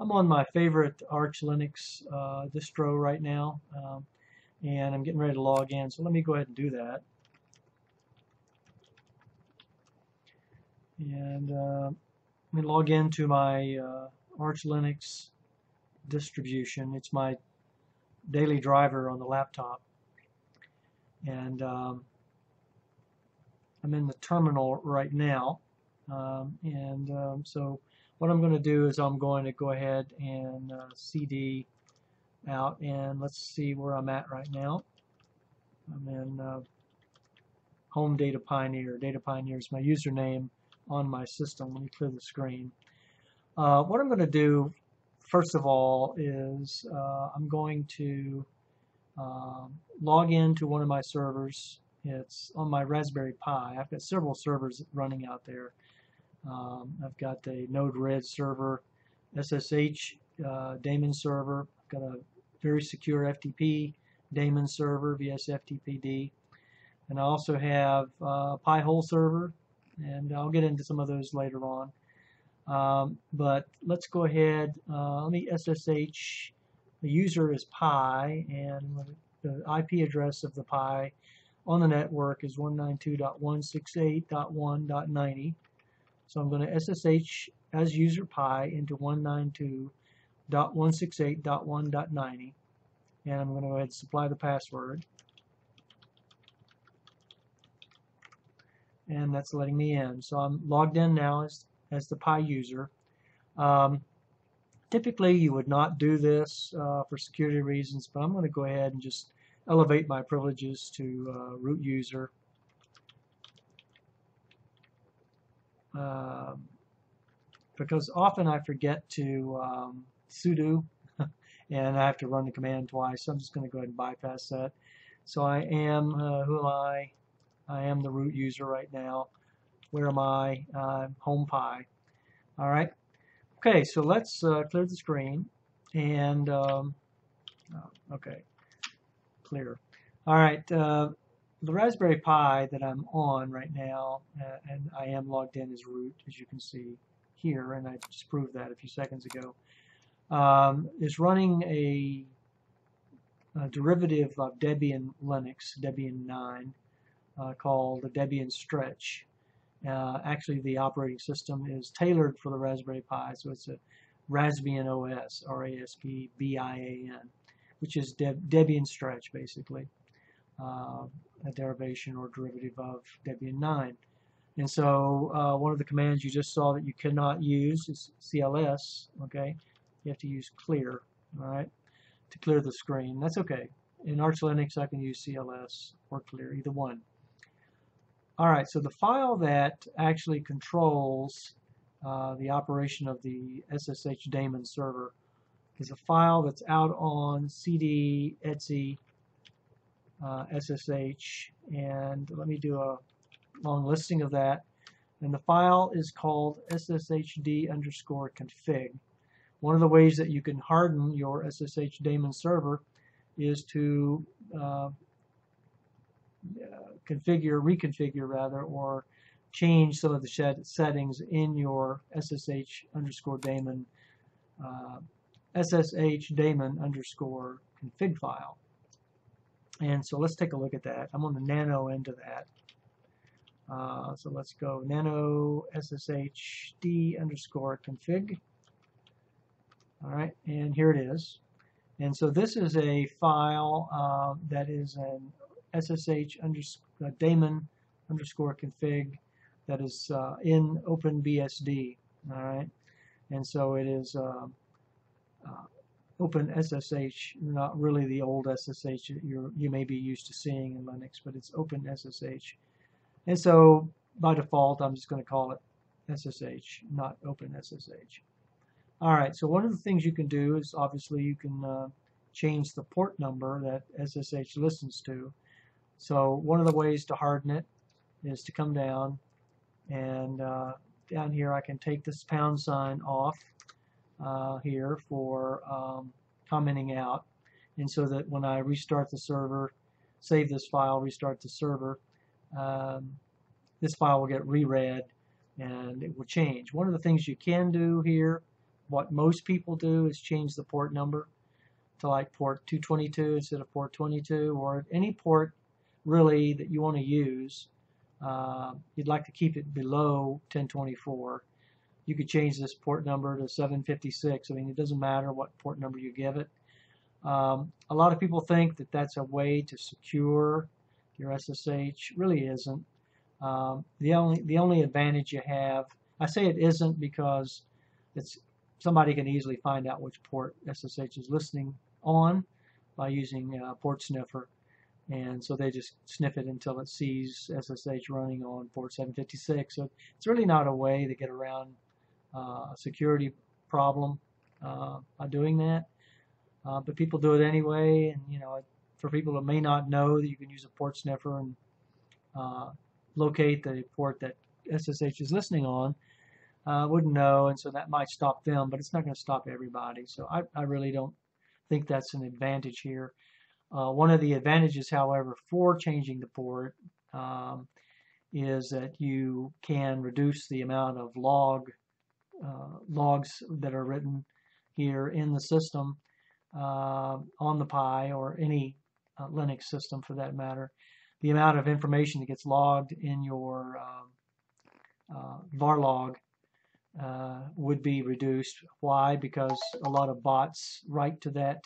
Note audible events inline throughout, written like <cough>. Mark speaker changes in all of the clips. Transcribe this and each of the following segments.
Speaker 1: I'm on my favorite Arch Linux uh, distro right now, um, and I'm getting ready to log in. So let me go ahead and do that. And uh, let me log into my uh, Arch Linux distribution. It's my daily driver on the laptop. And um, I'm in the terminal right now. Um, and um, so what I'm going to do is I'm going to go ahead and uh, CD out and let's see where I'm at right now. I'm in uh, Home Data Pioneer. Data Pioneer is my username on my system. Let me clear the screen. Uh, what I'm going to do first of all is uh, I'm going to um, log into one of my servers. It's on my Raspberry Pi. I've got several servers running out there. Um, I've got a Node-RED server, SSH uh, daemon server. I've got a very secure FTP daemon server, VSFTPD. And I also have a Pi-hole server, and I'll get into some of those later on. Um, but let's go ahead, uh, let me SSH, the user is Pi, and the IP address of the Pi on the network is 192.168.1.90. So I'm going to SSH as user Pi into 192.168.1.90 and I'm going to go ahead and supply the password and that's letting me in. So I'm logged in now as, as the Pi user. Um, typically you would not do this uh, for security reasons but I'm going to go ahead and just elevate my privileges to uh, root user Um, because often I forget to um, sudo <laughs> and I have to run the command twice. So I'm just going to go ahead and bypass that. So I am uh, who am I? I am the root user right now. Where am I? Uh, home pi alright okay so let's uh, clear the screen and um, oh, okay. Clear. Alright uh, the Raspberry Pi that I'm on right now, uh, and I am logged in as root, as you can see here, and I just proved that a few seconds ago, um, is running a, a, derivative of Debian Linux, Debian 9, uh, called the Debian Stretch. Uh, actually, the operating system is tailored for the Raspberry Pi, so it's a Raspbian OS, R-A-S-P-B-I-A-N, which is Debian Stretch, basically. Uh, a derivation or derivative of Debian 9. And so uh, one of the commands you just saw that you cannot use is CLS, okay? You have to use clear, all right, to clear the screen. That's okay. In Arch Linux, I can use CLS or clear, either one. All right, so the file that actually controls uh, the operation of the SSH daemon server is a file that's out on CD, etc, uh, SSH and let me do a long listing of that and the file is called sshd underscore config. One of the ways that you can harden your SSH daemon server is to uh, configure, reconfigure rather, or change some of the settings in your SSH underscore daemon uh, SSH daemon underscore config file. And so let's take a look at that. I'm on the nano end of that. Uh, so let's go nano sshd underscore config. All right, and here it is. And so this is a file uh, that is an SSH underscore uh, daemon underscore config that is uh, in OpenBSD. All right, and so it is um, uh, Open SSH, not really the old SSH you you may be used to seeing in Linux, but it's Open SSH. And so by default, I'm just going to call it SSH, not Open SSH. All right, so one of the things you can do is obviously you can uh, change the port number that SSH listens to. So one of the ways to harden it is to come down and uh, down here I can take this pound sign off uh, here for um, commenting out. And so that when I restart the server save this file restart the server um, this file will get reread and it will change. One of the things you can do here what most people do is change the port number to like port 222 instead of port 22 or any port really that you want to use. Uh, you'd like to keep it below 1024 you could change this port number to 756 I mean it doesn't matter what port number you give it. Um, a lot of people think that that's a way to secure your SSH really isn't. Um, the only the only advantage you have I say it isn't because it's somebody can easily find out which port SSH is listening on by using uh, port sniffer. And so they just sniff it until it sees SSH running on port 756 so it's really not a way to get around a security problem uh, by doing that uh, but people do it anyway and you know for people that may not know that you can use a port sniffer and uh, locate the port that SSH is listening on uh, wouldn't know, and so that might stop them, but it's not going to stop everybody. So I, I really don't think that's an advantage here. Uh, one of the advantages, however, for changing the port um, is that you can reduce the amount of log uh, logs that are written here in the system uh, on the Pi or any uh, Linux system for that matter. The amount of information that gets logged in your um, uh, var log uh, would be reduced. Why? Because a lot of bots write to that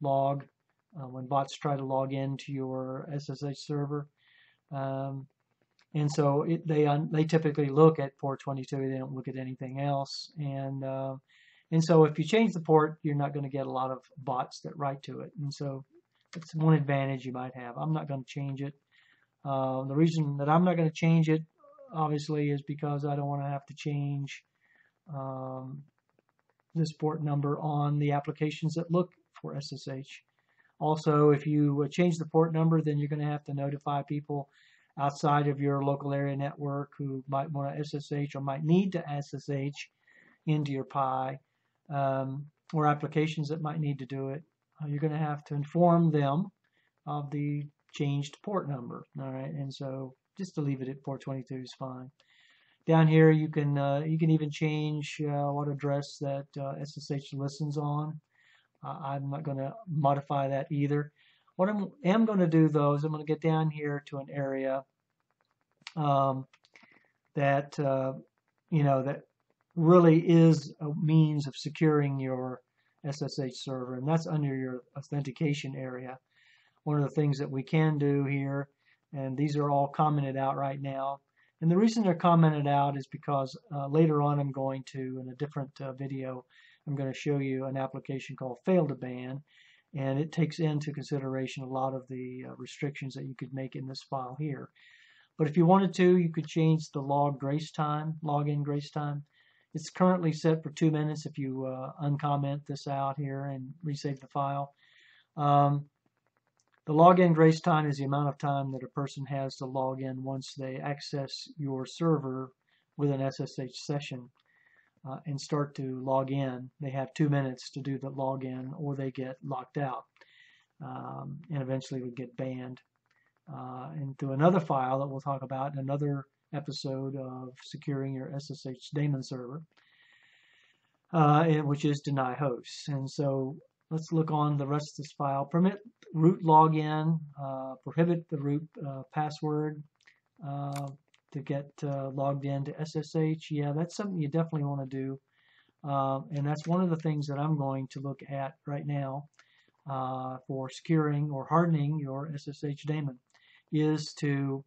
Speaker 1: log uh, when bots try to log into your SSH server. Um, and so it, they they typically look at port 22. They don't look at anything else. And uh, and so if you change the port, you're not going to get a lot of bots that write to it. And so it's one advantage you might have. I'm not going to change it. Uh, the reason that I'm not going to change it, obviously, is because I don't want to have to change um, this port number on the applications that look for SSH. Also, if you uh, change the port number, then you're going to have to notify people outside of your local area network who might want to SSH or might need to SSH into your Pi um, or applications that might need to do it. Uh, you're going to have to inform them of the changed port number. All right, and so just to leave it at 422 is fine. Down here, you can uh, you can even change uh, what address that SSH uh, listens on. I'm not going to modify that either. What I am going to do though is I'm going to get down here to an area um, that uh, you know that really is a means of securing your SSH server, and that's under your authentication area. One of the things that we can do here, and these are all commented out right now, and the reason they're commented out is because uh, later on I'm going to, in a different uh, video, I'm going to show you an application called Fail2ban, and it takes into consideration a lot of the uh, restrictions that you could make in this file here. But if you wanted to, you could change the log grace time, login grace time. It's currently set for two minutes if you uh, uncomment this out here and resave the file. Um, the login grace time is the amount of time that a person has to log in once they access your server with an SSH session uh, and start to log in. They have two minutes to do the login or they get locked out um, and eventually would get banned. Uh, and through another file that we'll talk about in another episode of securing your SSH daemon server, uh, which is deny hosts. And so let's look on the rest of this file. Permit root login, uh, prohibit the root uh, password uh, to get uh, logged in to SSH. Yeah, that's something you definitely want to do. Uh, and that's one of the things that I'm going to look at right now uh, for securing or hardening your SSH daemon is to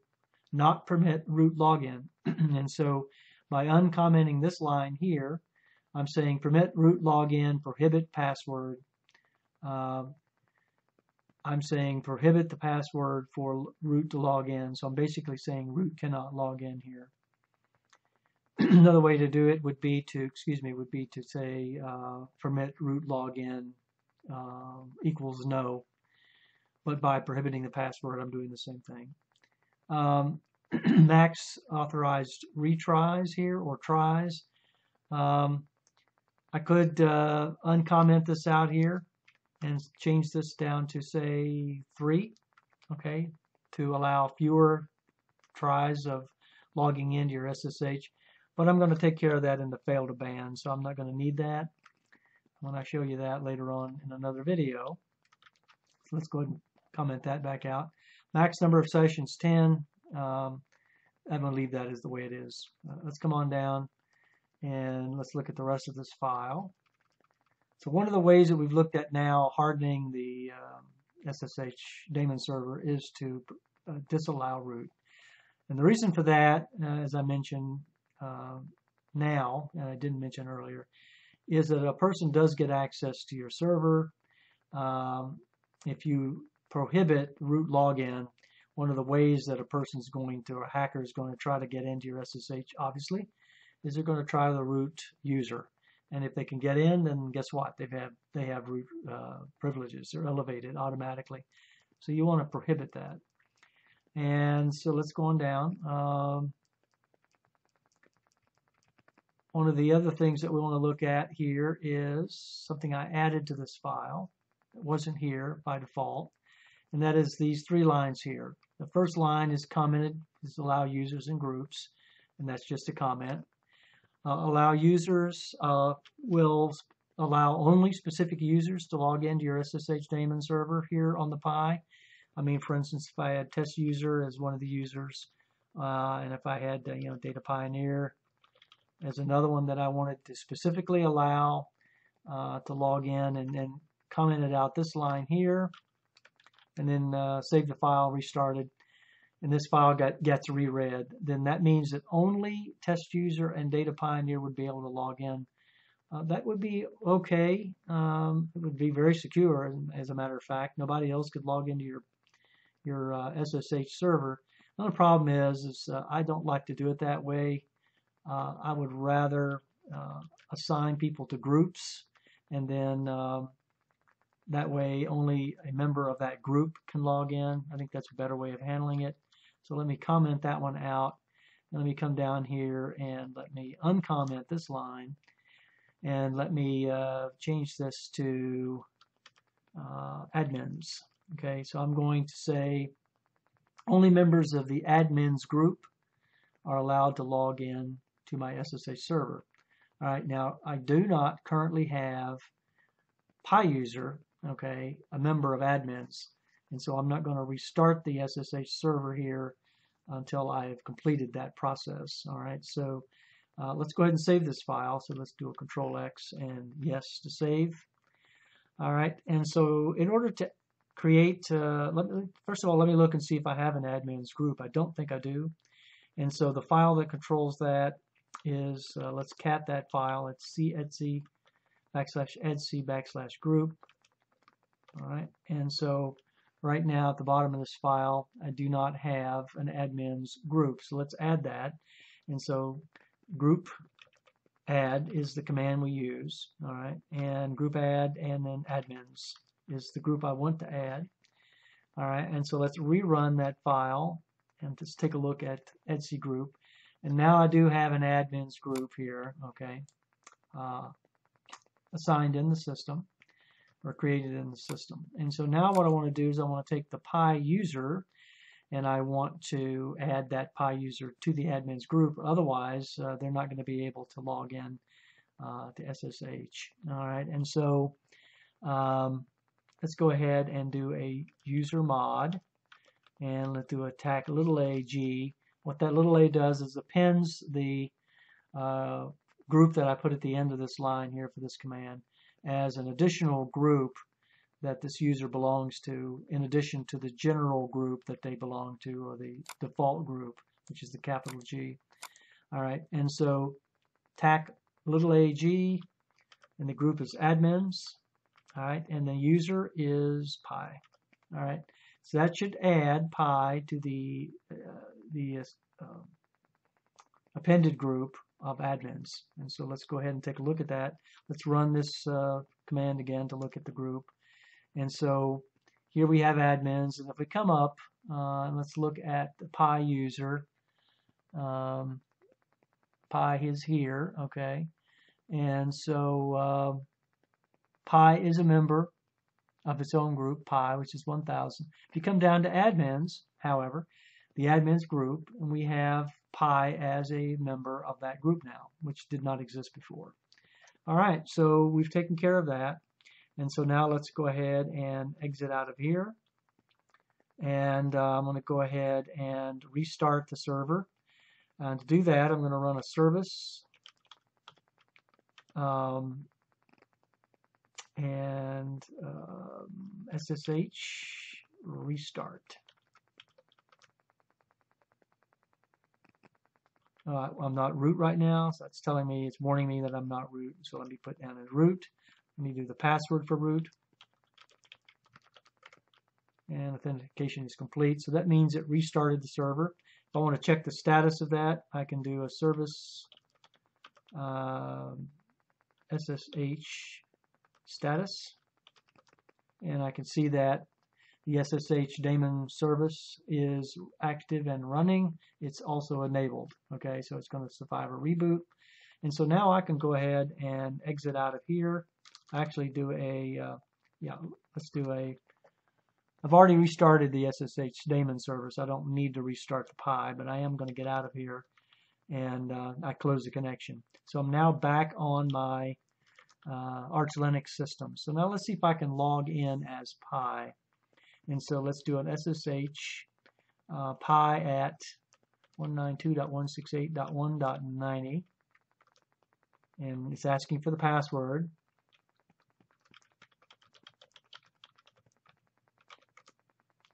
Speaker 1: not permit root login. <clears throat> and so by uncommenting this line here, I'm saying permit root login, prohibit password, uh, I'm saying prohibit the password for root to log in. So I'm basically saying root cannot log in here. <clears throat> Another way to do it would be to, excuse me, would be to say uh, permit root login uh, equals no. But by prohibiting the password, I'm doing the same thing. Um, <clears throat> max authorized retries here or tries. Um, I could uh, uncomment this out here and change this down to say three, okay, to allow fewer tries of logging into your SSH. But I'm going to take care of that in the fail2ban, so I'm not going to need that. when I show you that later on in another video. So let's go ahead and comment that back out. Max number of sessions 10. Um, I'm going to leave that as the way it is. Uh, let's come on down and let's look at the rest of this file. So one of the ways that we've looked at now hardening the um, SSH daemon server is to uh, disallow root. And the reason for that, uh, as I mentioned uh, now, and I didn't mention earlier, is that a person does get access to your server. Um, if you prohibit root login, one of the ways that a person is going to, or a hacker is going to try to get into your SSH, obviously, is they're going to try the root user. And if they can get in, then guess what? They have they have uh, privileges. They're elevated automatically. So you want to prohibit that. And so let's go on down. Um, one of the other things that we want to look at here is something I added to this file. It wasn't here by default. And that is these three lines here. The first line is commented, is allow users and groups. And that's just a comment. Uh, allow users uh, will allow only specific users to log into your SSH daemon server here on the Pi. I mean, for instance, if I had test user as one of the users, uh, and if I had, uh, you know, data pioneer as another one that I wanted to specifically allow uh, to log in and then commented out this line here, and then uh, save the file, restarted, and this file got, gets reread, then that means that only test user and data pioneer would be able to log in. Uh, that would be okay. Um, it would be very secure, as a matter of fact. Nobody else could log into your your uh, SSH server. The only problem is, is uh, I don't like to do it that way. Uh, I would rather uh, assign people to groups, and then um, that way only a member of that group can log in. I think that's a better way of handling it. So let me comment that one out. Let me come down here and let me uncomment this line and let me uh, change this to uh, admins. Okay, so I'm going to say only members of the admins group are allowed to log in to my SSH server. All right, now I do not currently have Pi user, okay, a member of admins. And so I'm not going to restart the SSH server here until I have completed that process. All right, so uh, let's go ahead and save this file. So let's do a control X and yes to save. All right, and so in order to create, uh, let first of all, let me look and see if I have an admins group. I don't think I do. And so the file that controls that is, uh, let's cat that file. It's cetsy backslash etc backslash group. All right, and so Right now at the bottom of this file, I do not have an admins group. So let's add that. And so group add is the command we use. All right, and group add and then admins is the group I want to add. All right, and so let's rerun that file and just take a look at Etsy group. And now I do have an admins group here, okay, uh, assigned in the system or created in the system. And so now what I want to do is I want to take the Pi user and I want to add that Pi user to the admins group. Otherwise, uh, they're not going to be able to log in uh, to SSH. All right, and so um, let's go ahead and do a user mod and let's do attack little a g. What that little a does is appends the uh, group that I put at the end of this line here for this command as an additional group that this user belongs to in addition to the general group that they belong to or the default group which is the capital G. Alright and so tac little ag and the group is admins. Alright and the user is pi. Alright so that should add pi to the uh, the uh, appended group of admins. And so let's go ahead and take a look at that. Let's run this uh, command again to look at the group. And so here we have admins. And if we come up uh, let's look at the Pi user, um, Pi is here, okay. And so uh, Pi is a member of its own group, Pi, which is 1000. If you come down to admins, however, the admins group, and we have Pi as a member of that group now, which did not exist before. All right, so we've taken care of that. And so now let's go ahead and exit out of here. And uh, I'm going to go ahead and restart the server. And to do that, I'm going to run a service um, and um, SSH restart. Uh, I'm not root right now, so that's telling me, it's warning me that I'm not root. So let me put down as root. Let me do the password for root. And authentication is complete. So that means it restarted the server. If I want to check the status of that, I can do a service um, SSH status. And I can see that the SSH daemon service is active and running. It's also enabled. Okay, so it's going to survive a reboot. And so now I can go ahead and exit out of here. Actually do a, uh, yeah, let's do a, I've already restarted the SSH daemon service. I don't need to restart the Pi, but I am going to get out of here and uh, I close the connection. So I'm now back on my uh, Arch Linux system. So now let's see if I can log in as Pi. And so let's do an SSH uh, pi at 192.168.1.90 and it's asking for the password.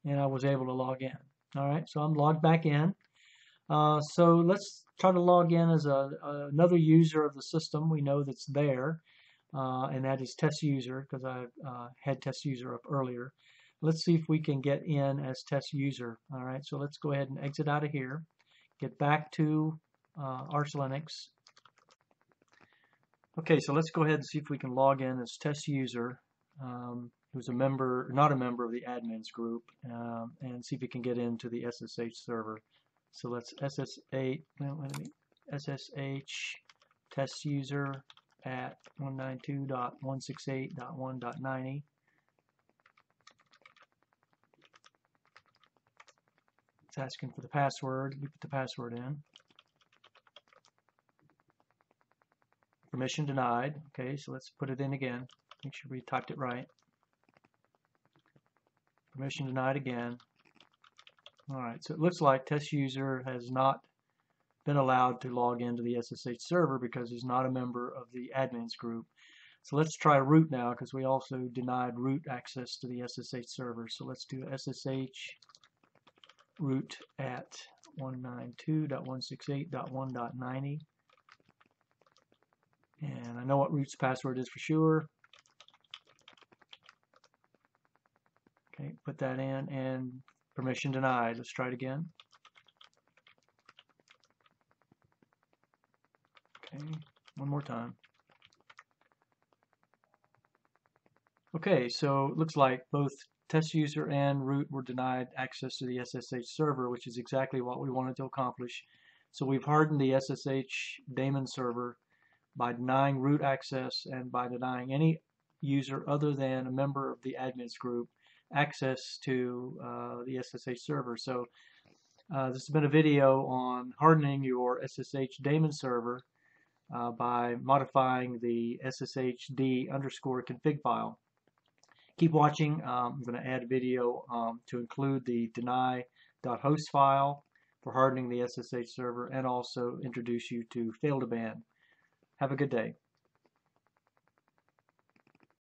Speaker 1: And I was able to log in. Alright, so I'm logged back in. Uh, so let's try to log in as a, another user of the system we know that's there. Uh, and that is test user because I uh, had test user up earlier. Let's see if we can get in as test user. All right, so let's go ahead and exit out of here. Get back to uh, Arch Linux. Okay, so let's go ahead and see if we can log in as test user, um, who's a member, not a member of the admins group, um, and see if we can get into the SSH server. So let's SSH, SSH test user at 192.168.1.90. asking for the password. We put the password in. Permission denied. Okay, so let's put it in again. Make sure we typed it right. Permission denied again. Alright, so it looks like test user has not been allowed to log into the SSH server because he's not a member of the admins group. So let's try root now because we also denied root access to the SSH server. So let's do SSH root at 192.168.1.90 and I know what root's password is for sure. Okay put that in and permission denied. Let's try it again. Okay one more time. Okay so it looks like both test user and root were denied access to the SSH server, which is exactly what we wanted to accomplish. So we've hardened the SSH daemon server by denying root access and by denying any user other than a member of the admins group access to uh, the SSH server. So uh, this has been a video on hardening your SSH daemon server uh, by modifying the SSHD underscore config file keep watching. Um, I'm going to add a video um, to include the deny.host file for hardening the SSH server and also introduce you to fail2ban. Have a good day.